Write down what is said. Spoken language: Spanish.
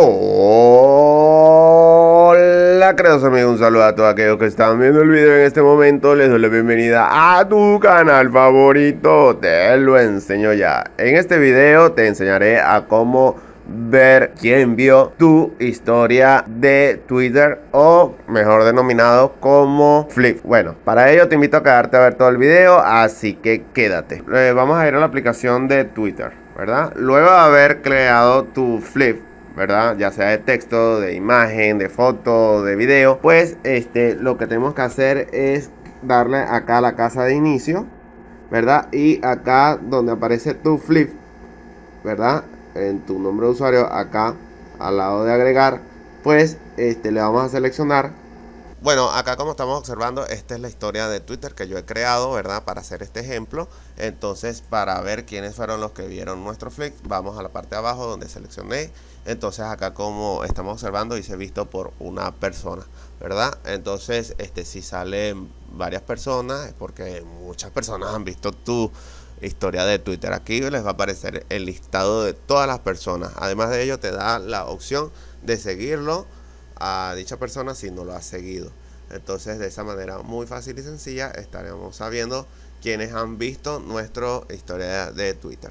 Hola queridos amigos, un saludo a todos aquellos que están viendo el video en este momento Les doy la bienvenida a tu canal favorito Te lo enseño ya En este video te enseñaré a cómo ver quién vio tu historia de Twitter o mejor denominado como Flip. Bueno, para ello te invito a quedarte a ver todo el video, así que quédate. Eh, vamos a ir a la aplicación de Twitter, ¿verdad? Luego de haber creado tu Flip, ¿verdad? Ya sea de texto, de imagen, de foto, de video, pues este lo que tenemos que hacer es darle acá a la casa de inicio, ¿verdad? Y acá donde aparece tu Flip, ¿verdad? en tu nombre de usuario acá al lado de agregar pues este le vamos a seleccionar bueno, acá como estamos observando, esta es la historia de Twitter que yo he creado, ¿verdad? Para hacer este ejemplo. Entonces, para ver quiénes fueron los que vieron nuestro flick, vamos a la parte de abajo donde seleccioné. Entonces, acá como estamos observando, dice visto por una persona, ¿verdad? Entonces, este si salen varias personas, es porque muchas personas han visto tu historia de Twitter. Aquí les va a aparecer el listado de todas las personas. Además de ello, te da la opción de seguirlo a dicha persona si no lo has seguido. Entonces, de esa manera muy fácil y sencilla, estaremos sabiendo quienes han visto nuestra historia de Twitter.